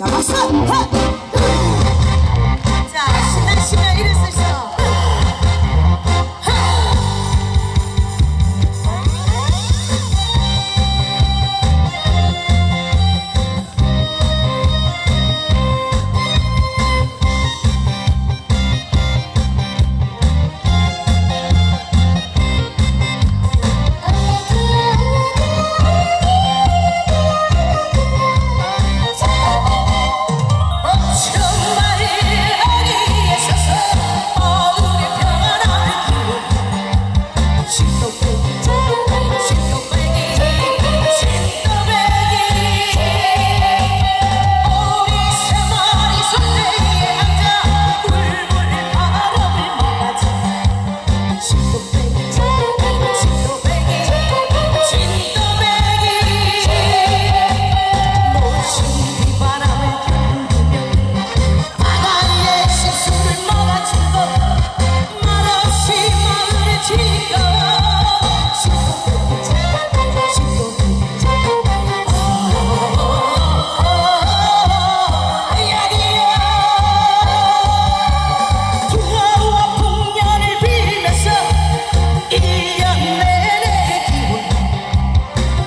向左向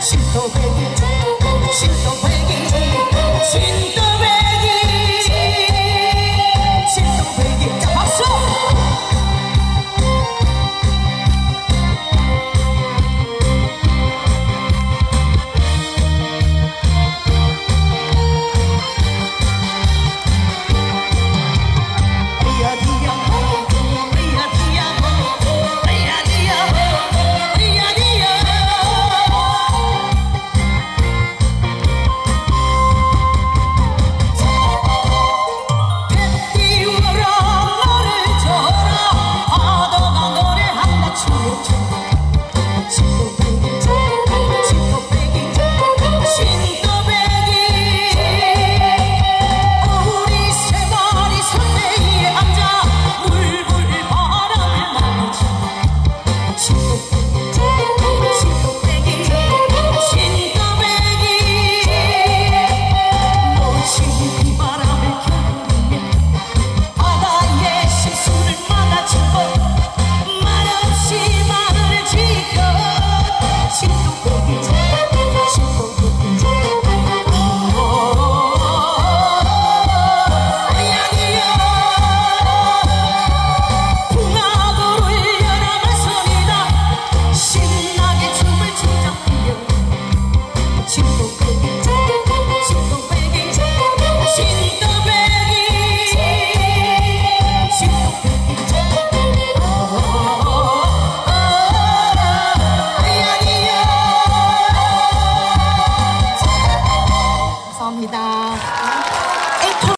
心头悲，心头悲，心。